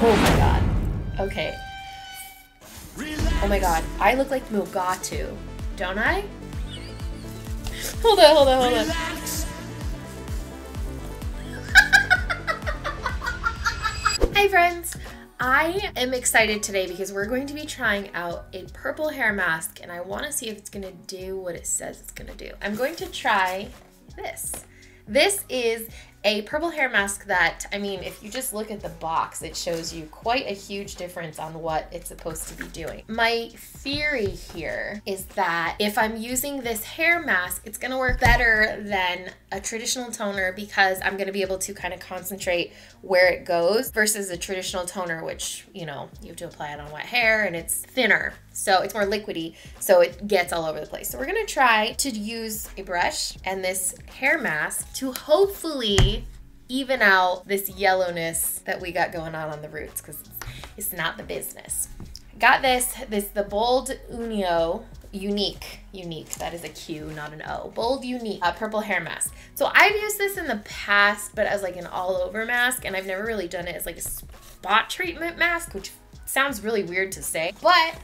Oh my god. Okay. Oh my god. I look like Mugatu, don't I? Hold on, hold on, hold on. Hi friends! I am excited today because we're going to be trying out a purple hair mask and I want to see if it's going to do what it says it's going to do. I'm going to try this. This is a purple hair mask that, I mean, if you just look at the box, it shows you quite a huge difference on what it's supposed to be doing. My theory here is that if I'm using this hair mask, it's gonna work better than a traditional toner because I'm gonna be able to kind of concentrate where it goes versus a traditional toner, which, you know, you have to apply it on wet hair and it's thinner. So it's more liquidy, so it gets all over the place. So we're gonna try to use a brush and this hair mask to hopefully even out this yellowness that we got going on on the roots because it's, not the business. Got this, this the Bold Unio Unique, unique, that is a Q, not an O. Bold Unique, uh, purple hair mask. So I've used this in the past, but as like an all over mask, and I've never really done it as like a spot treatment mask, which sounds really weird to say, but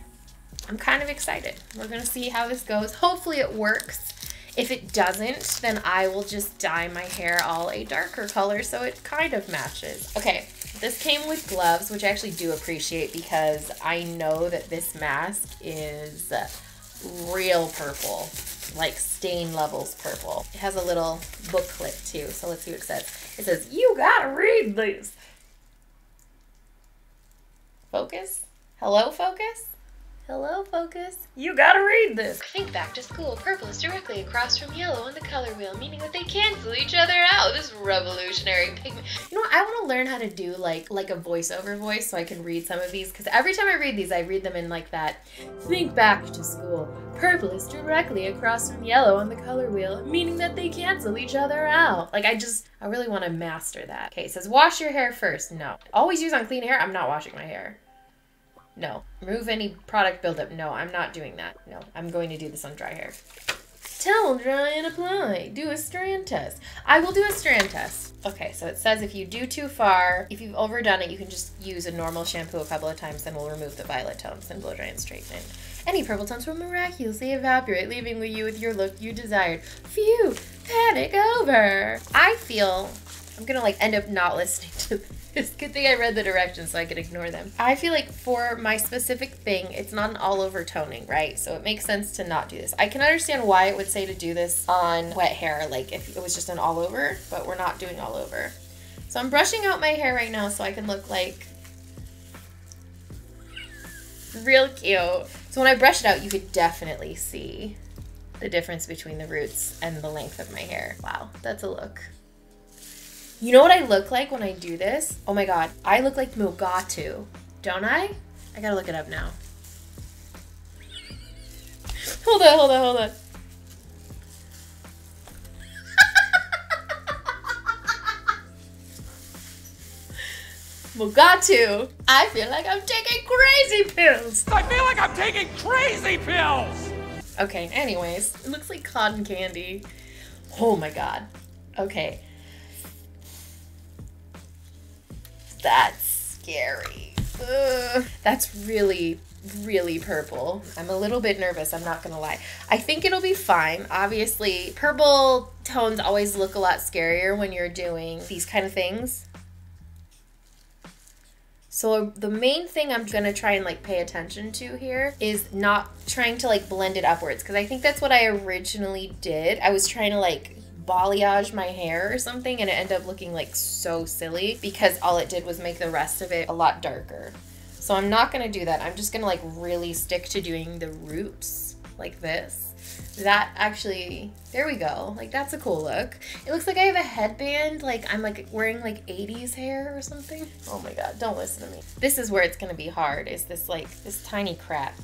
I'm kind of excited. We're gonna see how this goes. Hopefully it works. If it doesn't, then I will just dye my hair all a darker color so it kind of matches. Okay, this came with gloves, which I actually do appreciate because I know that this mask is uh, real purple, like stain levels purple. It has a little booklet too, so let's see what it says. It says, you gotta read this. Focus? Hello, focus? Hello, focus. You gotta read this. Think back to school. Purple is directly across from yellow on the color wheel, meaning that they cancel each other out. This revolutionary pigment. You know what? I want to learn how to do like like a voiceover voice so I can read some of these because every time I read these, I read them in like that. Think back to school. Purple is directly across from yellow on the color wheel, meaning that they cancel each other out. Like I just, I really want to master that. Okay, it says wash your hair first. No. Always use on clean hair. I'm not washing my hair. No. Remove any product buildup. No, I'm not doing that. No, I'm going to do this on dry hair. Towel dry and apply. Do a strand test. I will do a strand test. Okay, so it says if you do too far, if you've overdone it, you can just use a normal shampoo a couple of times, then we'll remove the violet tones and blow dry and straighten. Any purple tones will miraculously evaporate, leaving you with your look you desired. Phew, panic over. I feel I'm gonna like end up not listening to this. Good thing I read the directions so I could ignore them. I feel like for my specific thing, it's not an all over toning, right? So it makes sense to not do this. I can understand why it would say to do this on wet hair, like if it was just an all over, but we're not doing all over. So I'm brushing out my hair right now so I can look like real cute. So when I brush it out, you could definitely see the difference between the roots and the length of my hair. Wow, that's a look. You know what I look like when I do this? Oh my god, I look like Mugatu, don't I? I gotta look it up now. Hold on, hold on, hold on. Mugatu, I feel like I'm taking crazy pills. I feel like I'm taking crazy pills! Okay, anyways, it looks like cotton candy. Oh my god. Okay. That's scary. Ugh. That's really, really purple. I'm a little bit nervous, I'm not gonna lie. I think it'll be fine. Obviously, purple tones always look a lot scarier when you're doing these kind of things. So the main thing I'm gonna try and like pay attention to here is not trying to like blend it upwards because I think that's what I originally did. I was trying to like balayage my hair or something and it ended up looking like so silly because all it did was make the rest of it a lot darker. So I'm not gonna do that. I'm just gonna like really stick to doing the roots like this. That actually, there we go. Like that's a cool look. It looks like I have a headband, like I'm like wearing like 80s hair or something. Oh my God, don't listen to me. This is where it's gonna be hard, is this like, this tiny crap.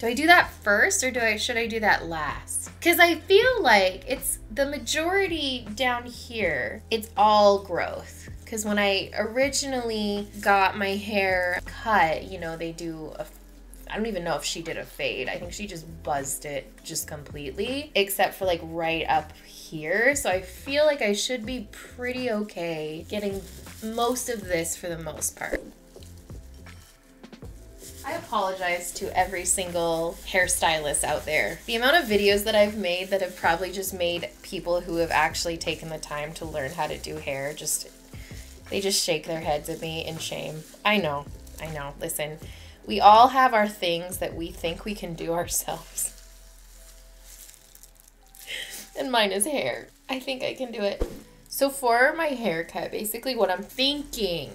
Do I do that first or do I should I do that last? Because I feel like it's the majority down here, it's all growth. Because when I originally got my hair cut, you know, they do a I don't even know if she did a fade. I think she just buzzed it just completely, except for like right up here. So I feel like I should be pretty okay getting most of this for the most part. Apologize to every single hairstylist out there. The amount of videos that I've made that have probably just made people who have actually taken the time to learn how to do hair just they just shake their heads at me in shame. I know. I know. Listen, we all have our things that we think we can do ourselves. and mine is hair. I think I can do it. So for my haircut, basically what I'm thinking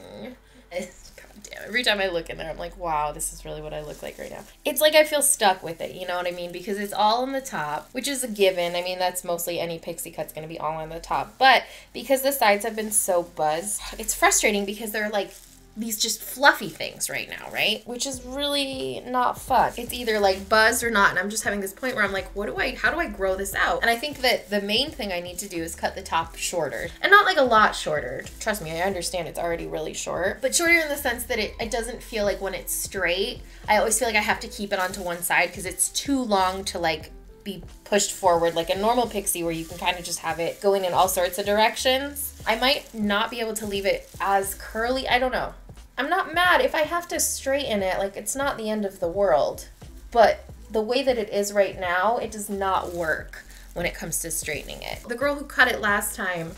damn, every time I look in there, I'm like, wow, this is really what I look like right now. It's like I feel stuck with it, you know what I mean? Because it's all on the top, which is a given. I mean, that's mostly any pixie cut's gonna be all on the top. But because the sides have been so buzzed, it's frustrating because they're like these just fluffy things right now, right? Which is really not fun. It's either like buzzed or not, and I'm just having this point where I'm like, what do I, how do I grow this out? And I think that the main thing I need to do is cut the top shorter. And not like a lot shorter. Trust me, I understand it's already really short, but shorter in the sense that it, it doesn't feel like when it's straight, I always feel like I have to keep it onto one side because it's too long to like be pushed forward like a normal pixie where you can kind of just have it going in all sorts of directions. I might not be able to leave it as curly. I don't know. I'm not mad if I have to straighten it. Like, it's not the end of the world. But the way that it is right now, it does not work when it comes to straightening it. The girl who cut it last time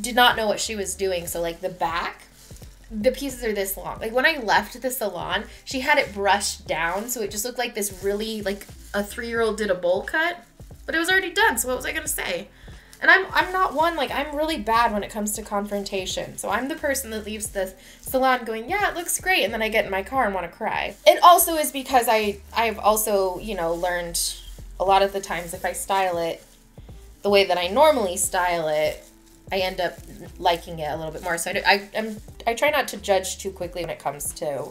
did not know what she was doing. So, like, the back, the pieces are this long. Like, when I left the salon, she had it brushed down. So it just looked like this really, like, a three year old did a bowl cut. But it was already done. So, what was I going to say? And I'm I'm not one like I'm really bad when it comes to confrontation. So I'm the person that leaves the salon going, "Yeah, it looks great." And then I get in my car and want to cry. It also is because I I've also, you know, learned a lot of the times if I style it the way that I normally style it, I end up liking it a little bit more. So I, I I'm I try not to judge too quickly when it comes to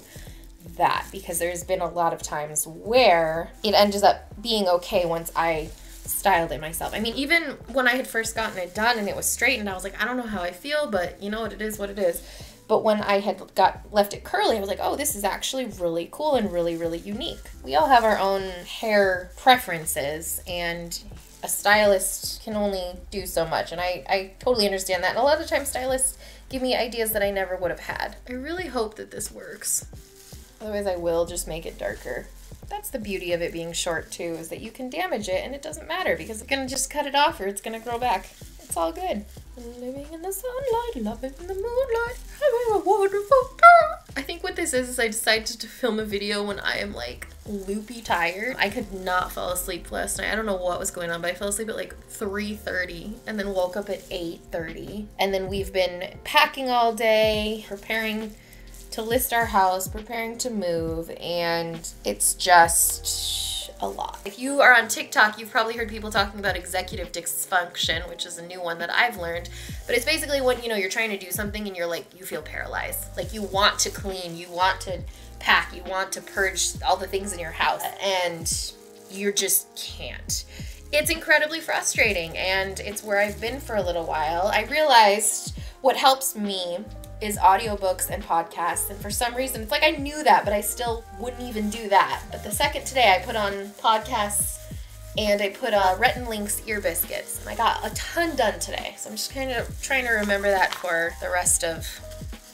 that because there's been a lot of times where it ends up being okay once I styled it myself. I mean, even when I had first gotten it done and it was straightened, I was like, I don't know how I feel, but you know what, it is what it is. But when I had got left it curly, I was like, oh, this is actually really cool and really, really unique. We all have our own hair preferences, and a stylist can only do so much. And I, I totally understand that. And a lot of times, stylists give me ideas that I never would have had. I really hope that this works. Otherwise, I will just make it darker. That's the beauty of it being short too, is that you can damage it and it doesn't matter because it's gonna just cut it off or it's gonna grow back. It's all good. Living in the sunlight, loving in the moonlight, having a wonderful time. I think what this is is I decided to film a video when I am like loopy tired. I could not fall asleep last night. I don't know what was going on, but I fell asleep at like 3:30 and then woke up at 8:30. And then we've been packing all day, preparing to list our house, preparing to move, and it's just a lot. If you are on TikTok, you've probably heard people talking about executive dysfunction, which is a new one that I've learned. But it's basically when, you know, you're trying to do something and you're like, you feel paralyzed. Like you want to clean, you want to pack, you want to purge all the things in your house, and you just can't. It's incredibly frustrating, and it's where I've been for a little while. I realized what helps me is audiobooks and podcasts. And for some reason, it's like I knew that, but I still wouldn't even do that. But the second today, I put on podcasts and I put uh, Rhett Link's ear biscuits. And I got a ton done today. So I'm just kind of trying to remember that for the rest of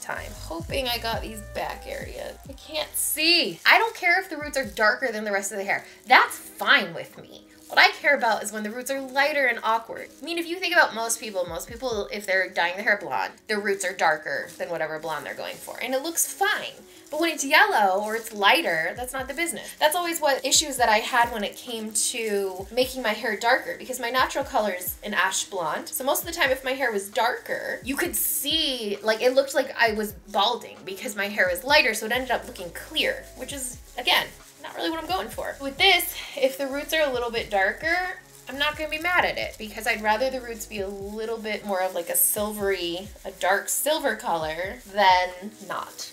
time. Hoping I got these back areas. I can't see. I don't care if the roots are darker than the rest of the hair. That's fine with me. What I care about is when the roots are lighter and awkward. I mean, if you think about most people, most people, if they're dyeing their hair blonde, their roots are darker than whatever blonde they're going for. And it looks fine. But when it's yellow or it's lighter, that's not the business. That's always what issues that I had when it came to making my hair darker because my natural color is an ash blonde. So most of the time if my hair was darker, you could see like it looked like I was balding because my hair was lighter so it ended up looking clear, which is again, not really what I'm going for. With this, if the roots are a little bit darker, I'm not going to be mad at it because I'd rather the roots be a little bit more of like a silvery, a dark silver color than not.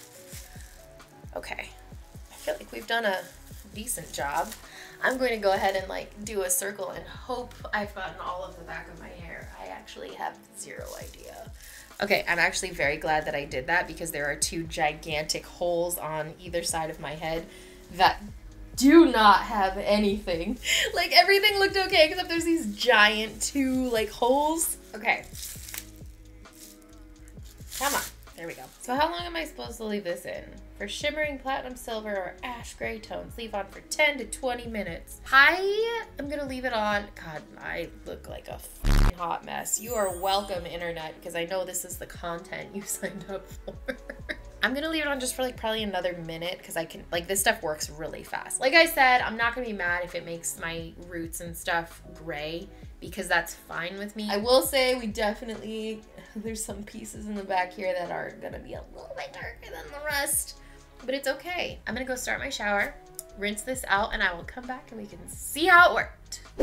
Okay, I feel like we've done a decent job. I'm going to go ahead and like do a circle and hope I've gotten all of the back of my hair. I actually have zero idea. Okay, I'm actually very glad that I did that because there are two gigantic holes on either side of my head that do not have anything. Like everything looked okay except there's these giant two like holes. Okay. Come on. There we go. So how long am I supposed to leave this in? For shimmering platinum silver or ash gray tones, leave on for 10 to 20 minutes. Hi, I am gonna leave it on. God, I look like a hot mess. You are welcome, internet, because I know this is the content you signed up for. I'm gonna leave it on just for like probably another minute because I can like this stuff works really fast. Like I said, I'm not gonna be mad if it makes my roots and stuff gray because that's fine with me. I will say we definitely there's some pieces in the back here that are gonna be a little bit darker than the rest, but it's okay. I'm gonna go start my shower, rinse this out, and I will come back and we can see how it worked.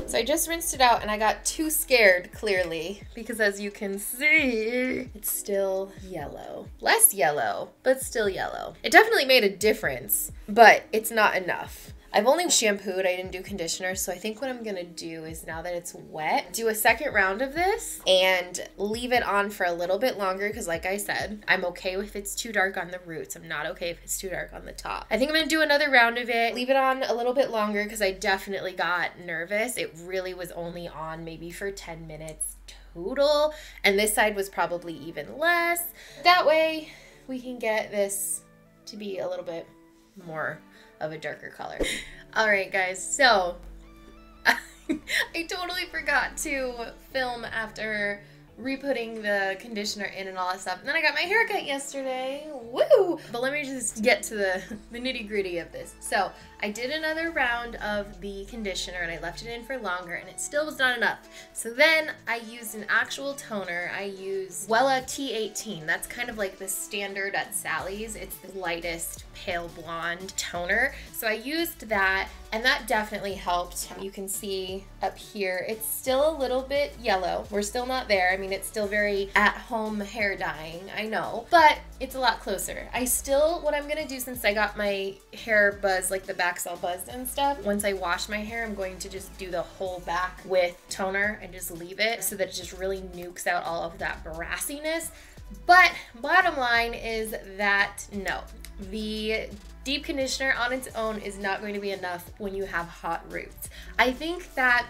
So I just rinsed it out and I got too scared, clearly, because as you can see, it's still yellow. Less yellow, but still yellow. It definitely made a difference, but it's not enough. I've only shampooed, I didn't do conditioner, so I think what I'm gonna do is now that it's wet, do a second round of this and leave it on for a little bit longer because like I said, I'm okay if it's too dark on the roots. I'm not okay if it's too dark on the top. I think I'm gonna do another round of it, leave it on a little bit longer because I definitely got nervous. It really was only on maybe for 10 minutes total, and this side was probably even less. That way we can get this to be a little bit more of a darker color. All right, guys, so I totally forgot to film after re-putting the conditioner in and all that stuff. And then I got my haircut yesterday. Woo! But let me just get to the, the nitty gritty of this. So I did another round of the conditioner and I left it in for longer and it still was not enough. So then I used an actual toner. I used Wella T18. That's kind of like the standard at Sally's. It's the lightest pale blonde toner. So I used that and that definitely helped. You can see up here, it's still a little bit yellow. We're still not there. I mean, it's still very at home hair dyeing, I know, but it's a lot closer. I still, what I'm gonna do since I got my hair buzzed, like the backs all buzzed and stuff, once I wash my hair, I'm going to just do the whole back with toner and just leave it so that it just really nukes out all of that brassiness. But bottom line is that no, the deep conditioner on its own is not going to be enough when you have hot roots. I think that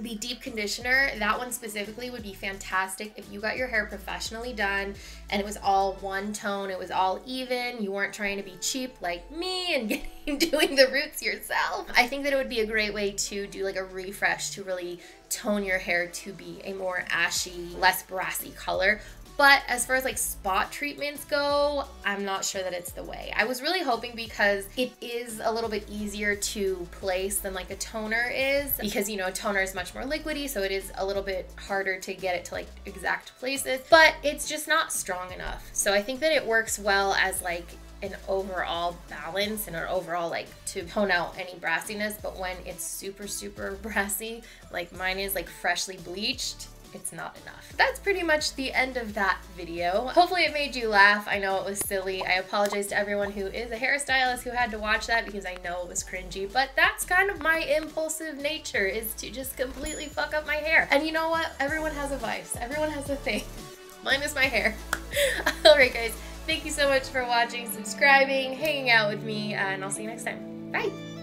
the deep conditioner, that one specifically would be fantastic if you got your hair professionally done and it was all one tone, it was all even, you weren't trying to be cheap like me and getting, doing the roots yourself. I think that it would be a great way to do like a refresh to really tone your hair to be a more ashy, less brassy color but as far as like spot treatments go, I'm not sure that it's the way. I was really hoping because it is a little bit easier to place than like a toner is because you know a toner is much more liquidy so it is a little bit harder to get it to like exact places but it's just not strong enough. So I think that it works well as like an overall balance and an overall like to tone out any brassiness but when it's super super brassy like mine is like freshly bleached it's not enough. That's pretty much the end of that video. Hopefully it made you laugh. I know it was silly. I apologize to everyone who is a hairstylist who had to watch that because I know it was cringy, but that's kind of my impulsive nature is to just completely fuck up my hair. And you know what? Everyone has a vice. Everyone has a thing. Mine is my hair. Alright guys, thank you so much for watching, subscribing, hanging out with me, and I'll see you next time. Bye!